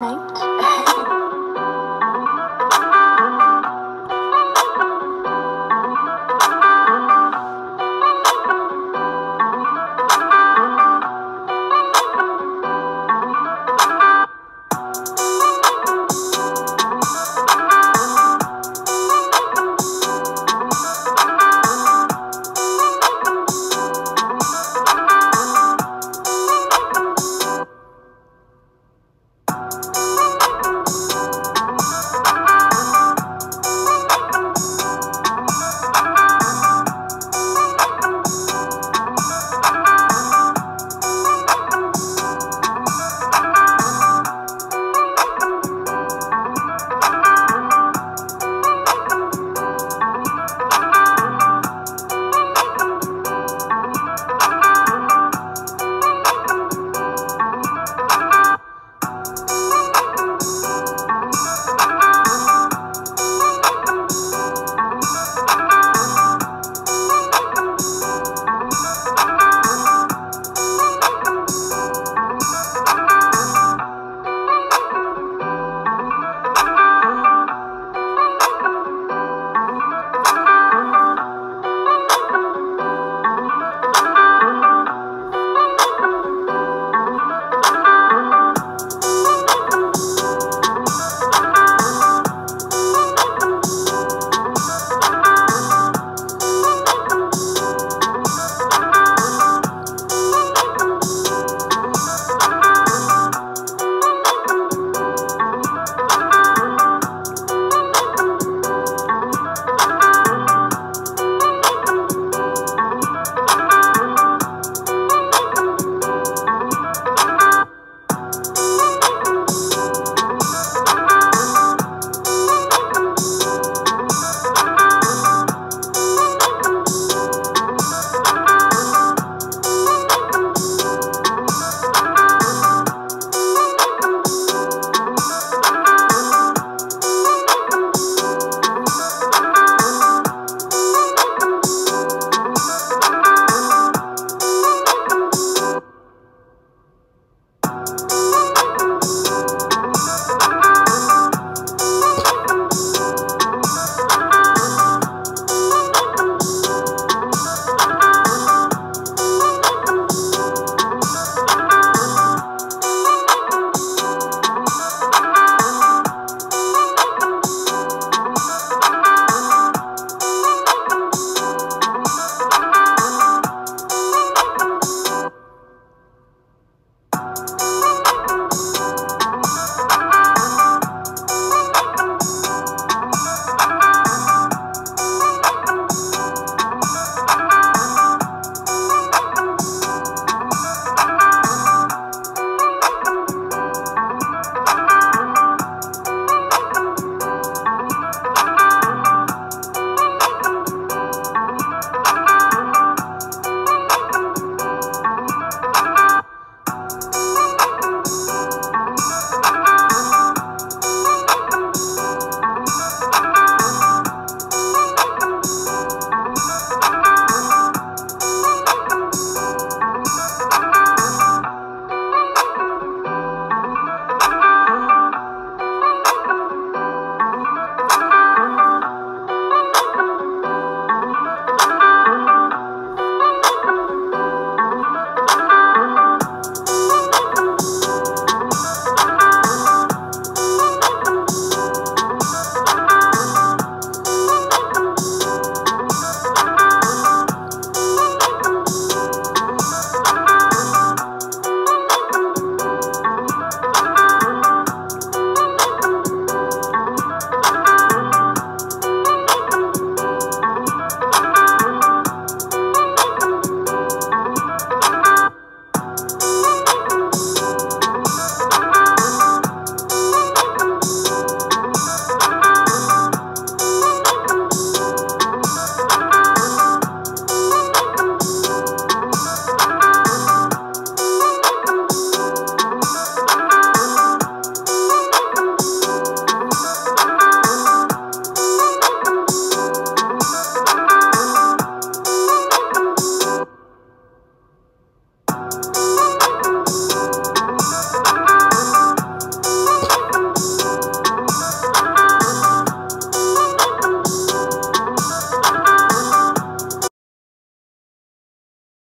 night